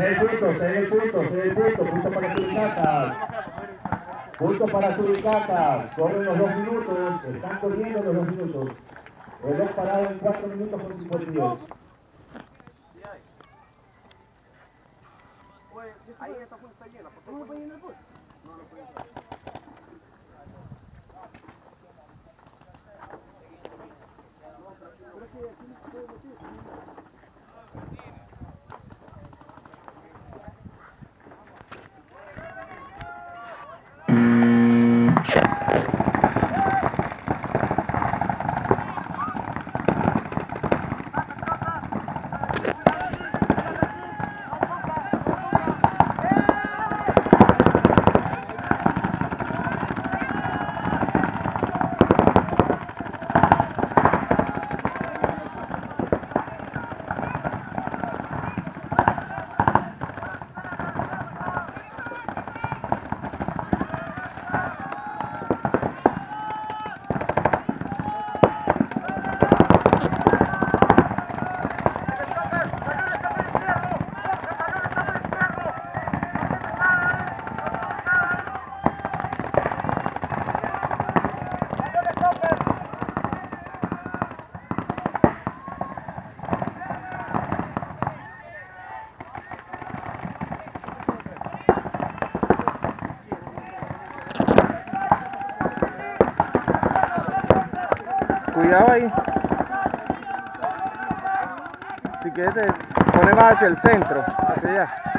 Se ve el punto, se ve el punto, para Suricacas. Punto para Suricacas. Corren los dos minutos, están corriendo los dos minutos. Reloj parado en 4 minutos con 52. Ahí esta fuente está llena. ¿Por no? No, no puede llenar. Cuidado ahí. Si quieres, pone más hacia el centro, hacia allá.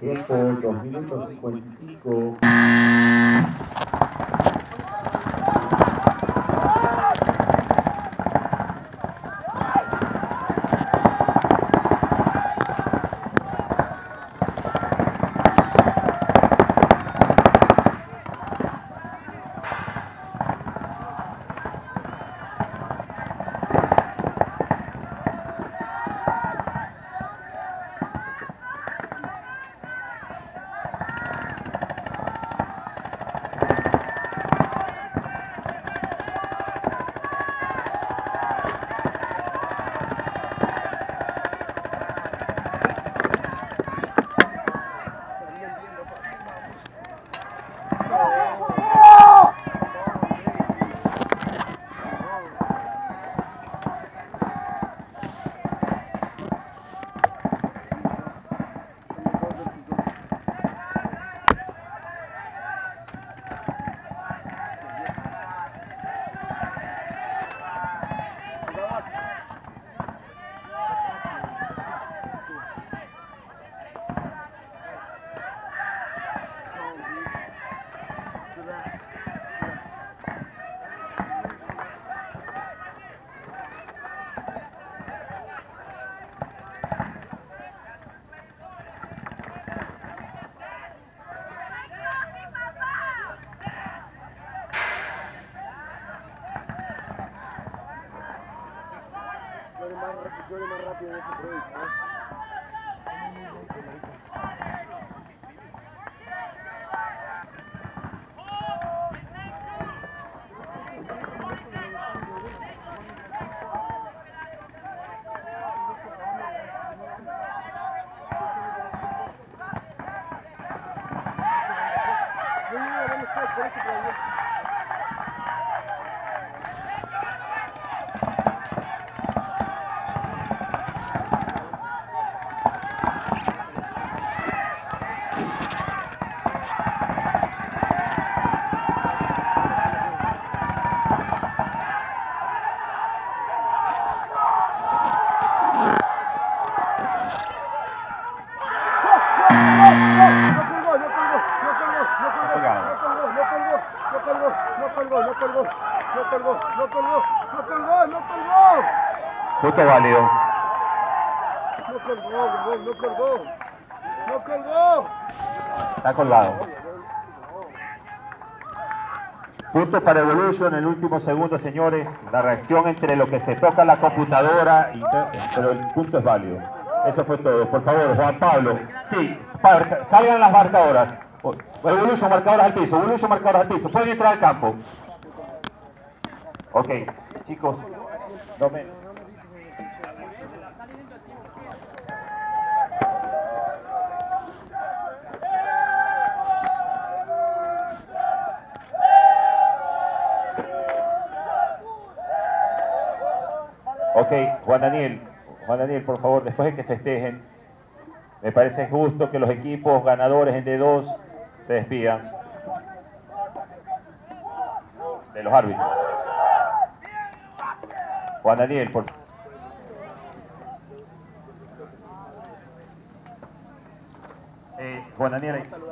Tiempo 2 minutos 55. Obrigado. no colgó, no colgó, no colgó, no colgó, no colgó, no colgó, no colgó. Justo válido. No colgó, no colgó, no colgó. Está colgado. Punto para Evolution, el último segundo, señores. La reacción entre lo que se toca la computadora, y, pero el punto es válido. Eso fue todo. Por favor, Juan Pablo. Sí, salgan las marcadoras. Evolution, marcadoras al piso. Evolution, marcadoras al piso. Pueden entrar al campo. Ok, chicos. No me... Ok, Juan Daniel, Juan Daniel, por favor, después de que festejen, me parece justo que los equipos ganadores en D2 se despidan de los árbitros. Juan Daniel, por eh, Juan Daniel, ahí.